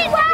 đi qua.